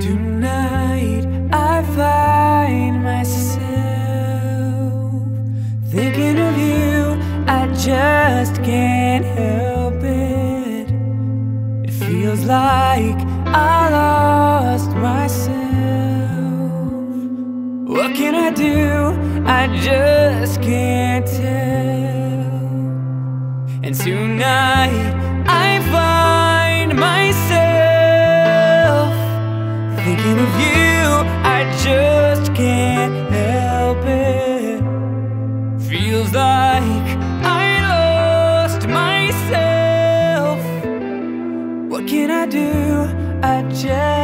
Tonight I find myself thinking of you. I just can't help it. It feels like I lost myself. What can I do? I just can't tell. And tonight thinking of you. I just can't help it. Feels like I lost myself. What can I do? I just